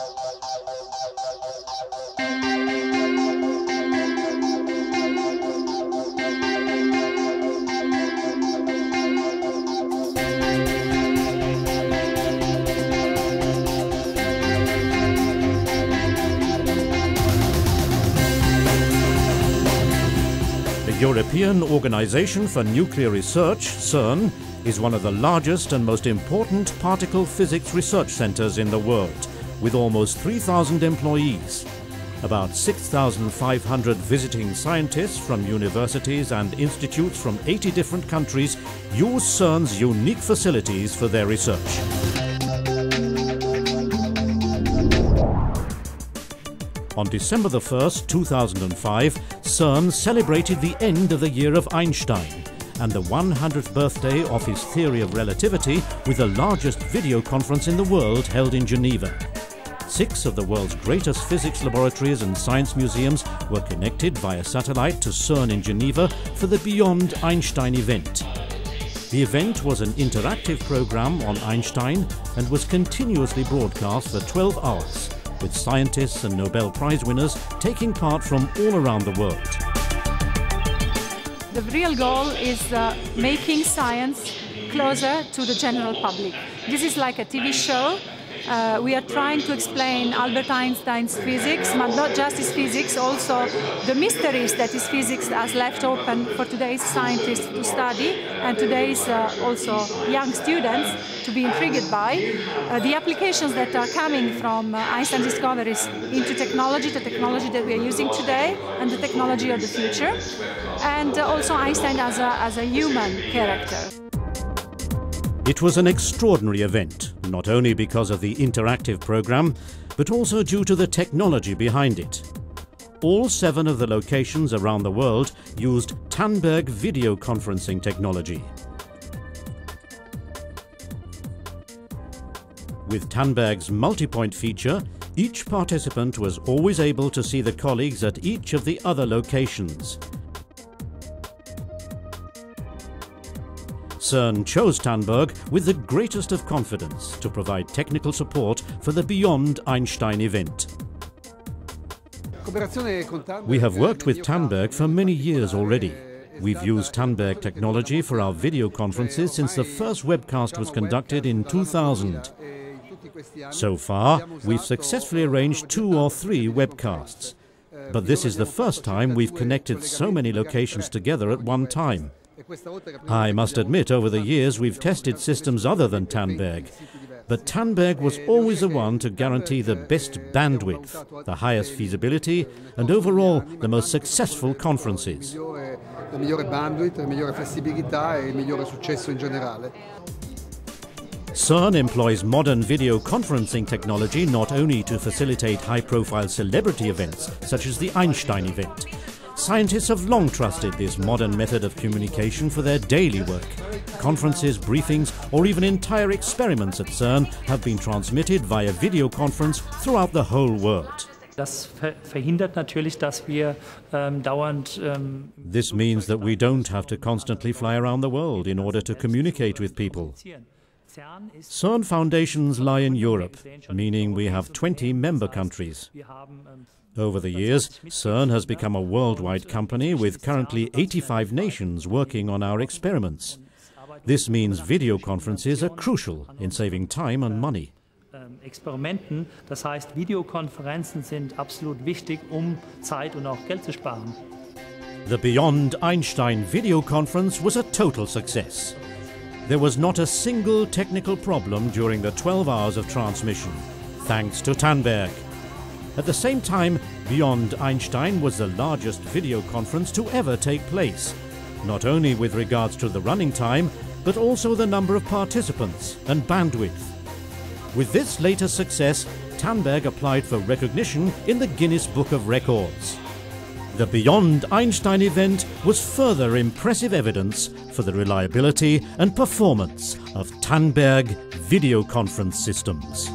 The European Organization for Nuclear Research, CERN, is one of the largest and most important particle physics research centers in the world, with almost 3,000 employees. About 6,500 visiting scientists from universities and institutes from 80 different countries use CERN's unique facilities for their research. On December the 1st, 2005, CERN celebrated the end of the year of Einstein and the 100th birthday of his theory of relativity with the largest video conference in the world held in Geneva. Six of the world's greatest physics laboratories and science museums were connected via satellite to CERN in Geneva for the Beyond Einstein event. The event was an interactive program on Einstein and was continuously broadcast for 12 hours, with scientists and Nobel Prize winners taking part from all around the world. The real goal is uh, making science closer to the general public. This is like a TV show. Uh, we are trying to explain Albert Einstein's physics, but not just his physics, also the mysteries that his physics has left open for today's scientists to study and today's uh, also young students to be intrigued by. Uh, the applications that are coming from uh, Einstein's discoveries into technology, the technology that we are using today, and the technology of the future, and uh, also Einstein as a, as a human character. It was an extraordinary event, not only because of the interactive program, but also due to the technology behind it. All seven of the locations around the world used Tandberg video conferencing technology. With Tandberg's multi-point feature, each participant was always able to see the colleagues at each of the other locations. CERN chose Tandberg with the greatest of confidence to provide technical support for the Beyond Einstein event. We have worked with Tandberg for many years already. We've used Tandberg technology for our video conferences since the first webcast was conducted in 2000. So far, we've successfully arranged two or three webcasts. But this is the first time we've connected so many locations together at one time. I must admit, over the years, we've tested systems other than Tandberg. But Tandberg was always the one to guarantee the best bandwidth, the highest feasibility, and overall the most successful conferences. La migliore bandwidth, la migliore flessibilità il migliore successo in generale. CERN employs modern video conferencing technology not only to facilitate high-profile celebrity events, such as the Einstein event. Scientists have long trusted this modern method of communication for their daily work. Conferences, briefings, or even entire experiments at CERN have been transmitted via video conference throughout the whole world. Das verhindert natürlich, dass wir ähm. Ähm, this means that we don't have to constantly fly around the world in order to communicate with people. CERN foundations lie in Europe, meaning we have 20 member countries. Over the years, CERN has become a worldwide company with currently 85 nations working on our experiments. This means video conferences are crucial in saving time and money. Experimenten, das heißt Videokonferenzen sind absolut wichtig, um Zeit und auch Geld zu sparen. The Beyond Einstein video conference was a total success. There was not a single technical problem during the 12 hours of transmission, thanks to Tandberg. At the same time, Beyond Einstein was the largest video conference to ever take place, not only with regards to the running time, but also the number of participants and bandwidth. With this latest success, Tandberg applied for recognition in the Guinness Book of Records. The Beyond Einstein event was further impressive evidence for the reliability and performance of Tandberg video conference systems.